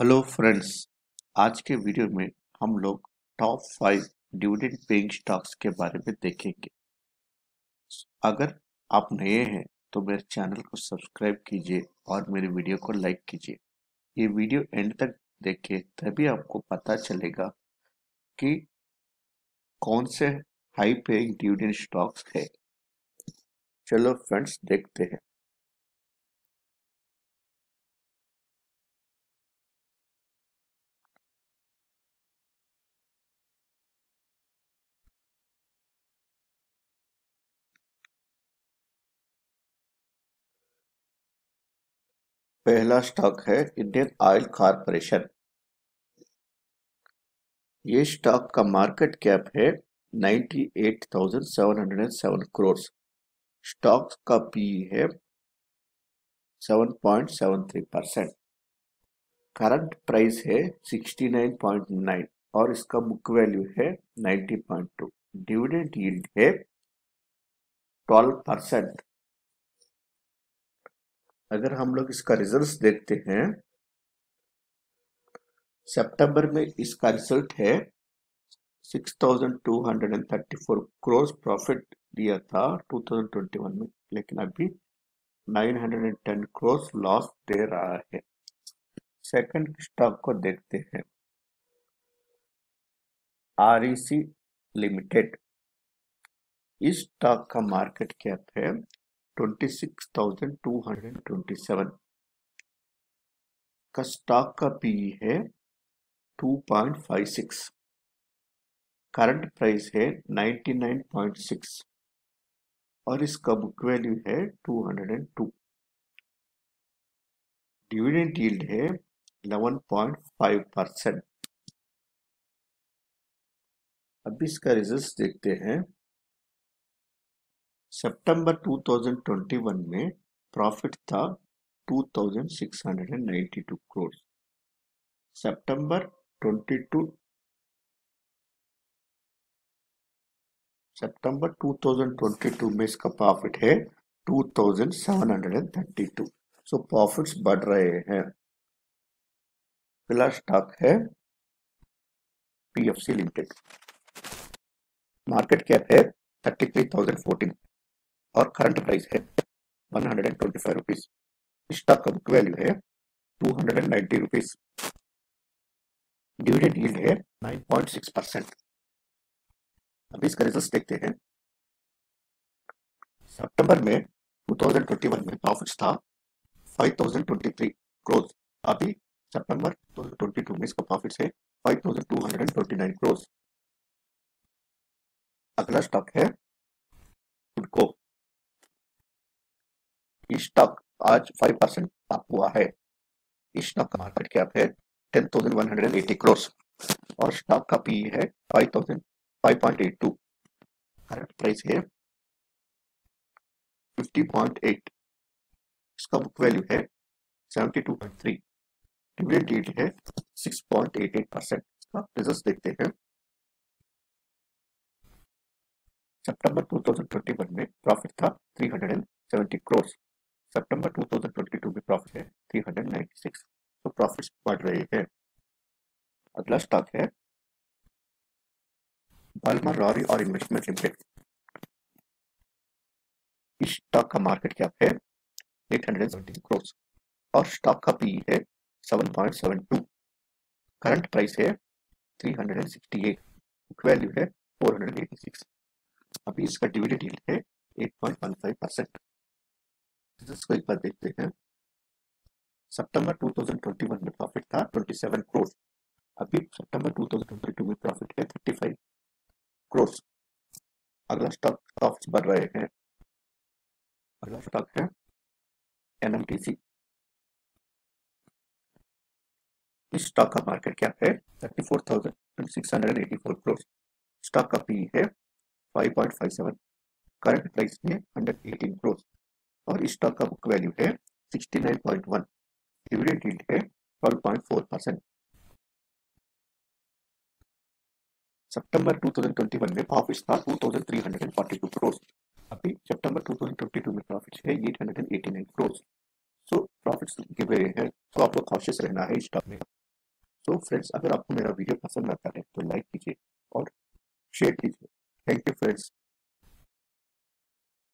Hello friends आज के video में हम लोग top five dividend paying stocks के बारे में देखेंगे। अगर आप नए हैं तो मेरे चैनल को सब्सक्राइब कीजिए और मेरे वीडियो को लाइक कीजिए। ये वीडियो एंड तक देखिए तभी आपको पता चलेगा कि कौन से हाई पेइंग डिविडेंड स्टॉक्स है। चलो फ्रेंड्स देखते हैं। पहला स्टॉक है इंडियन ऑयल कॉरपोरेशन। ये स्टॉक का मार्केट कैप है 98,707 करोड़ स्टॉक का पी है 7.73 परसेंट। करंट प्राइस है 69.9 और इसका बुक वैल्यू है 90.2 डिविडेंड यील्ड है 12 परसेंट। अगर हम लोग इसका रिजल्ट्स देखते हैं सितंबर में इसका रिज़ल्ट है 6,234 करोड़ प्रॉफिट दिया था 2021 में लेकिन अभी 910 करोड़ लॉस दे रहा है। सेकंड स्टॉक को देखते हैं। आर लिमिटेड इस स्टॉक का मार्केट कैप है? 26,227 का स्टॉक का पीई है 2.56 करंट प्राइस है 99.6 और इसका बुक वैल्यू है 202 डिविडेंड यील्ड है 11.5 परसेंट अब इसका रिज़ल्ट देखते हैं। सितंबर 2021 में प्रॉफिट था 2692 करोड़ सितंबर 22 सितंबर 2022 में इसका प्रॉफिट है 2732 सो प्रॉफिट्स बढ़ रहे हैं। पहला स्टॉक है पीएफसी लिमिटेड मार्केट कैप है 33,014 और करंट प्राइस है one hundred and twenty five rupees stock का बुक वैल्यू है two hundred and rupees dividend yield है नाइन पॉइंट सिक्स परसेंट अभी इसका रिज़ल्ट देखते हैं। सितंबर में 2021 में प्रॉफिट्स था 5023 करोड़ अभी सितंबर 2022 में इसका प्रॉफिट्स है 5229 करोड़ अगला स्टॉक है स्टॉक आज फाइव परसेंट अप हुआ है। स्टॉक का मार्केट कैप है ten thousand one hundred eighty crore और स्टॉक का पी है five thousand five point eight two current price है फिफ्टी पॉइंट एट इसका बुक वैल्यू है seventy two point three dividend yield है six point eight eight percent इसका result देखते हैं। सितंबर 2021 में प्रॉफिट था 370 करोड़ सितंबर 2022 में प्रॉफिट है 396 तो प्रॉफिट्स बढ़ रहे हैं। अगला स्टॉक है बालमा रॉरी और इन्वेस्टमेंट लिमिटेड इस स्टॉक का मार्केट कैप है 817 करोड़ और स्टॉक का पी है 7.72 करंट प्राइस है 368 बुक वैल्यू है 486 अभी इसका डिविडेंड यील्ड है 8.15 परसेंट इसको एक बार देखते हैं। सितंबर 2021 में प्रॉफिट था 27 करोड़ अभी सितंबर 2022 में प्रॉफिट है 35 करोड़ अगला स्टॉक स्टॉक्स बढ़ रहे हैं। अगला स्टॉक है एनएमटीसी इस स्टॉक का मार्केट क्या है? 34,684 करोड़ स्टॉक का पी है 5.57 करंट प्राइस में 118 करोड़ और स्टॉक का बुक वैल्यू है 69.1 डिविडेंड यील्ड है 12.4 परसेंट सितंबर 2021 में प्रॉफिट था 2342 करोड़ अभी सितंबर 2022 में प्रॉफिट है 889 करोड़ सो प्रॉफिट्स गिव रहे हैं तो आप लोग कॉशियस रहना है स्टॉक में। तो फ्रेंड्स अगर आपको मेरा वीडियो पसंद आता है तो लाइक कीजिए और शेयर कीजिए। Thank you friends